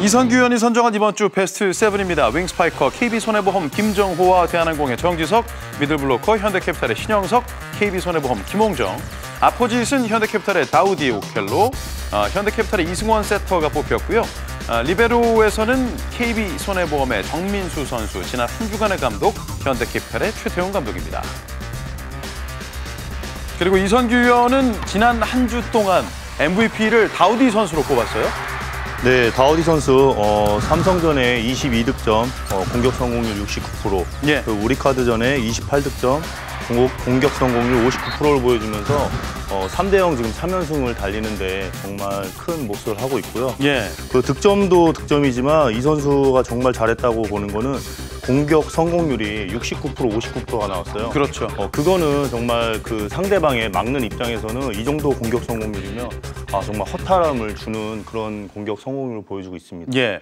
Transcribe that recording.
이선규 의원이 선정한 이번 주 베스트 세븐입니다 윙스파이커, KB손해보험 김정호와 대한항공의 정지석, 미들블로커 현대캐피탈의 신영석, KB손해보험 김홍정, 아포짓은 현대캐피탈의 다우디 오켈로, 아, 현대캐피탈의 이승원 세터가 뽑혔고요. 아, 리베로에서는 KB손해보험의 정민수 선수, 지난 한 주간의 감독, 현대캐피탈의 최태용 감독입니다. 그리고 이선규 의원은 지난 한 주 동안 MVP를 다우디 선수로 뽑았어요. 네, 다우디 선수 어, 삼성전에 22득점, 어, 공격 성공률 69%, 예. 그 우리카드전에 28득점, 공격, 공격 성공률 59%를 보여주면서 어, 3대 0 지금 3연승을 달리는데 정말 큰 몫을 하고 있고요. 예. 그 득점도 득점이지만 이 선수가 정말 잘했다고 보는 거는 공격 성공률이 69% 59%가 나왔어요. 그렇죠. 어, 그거는 정말 그 상대방의 막는 입장에서는 이 정도 공격 성공률이면 아, 정말 허탈함을 주는 그런 공격 성공률을 보여주고 있습니다. 예.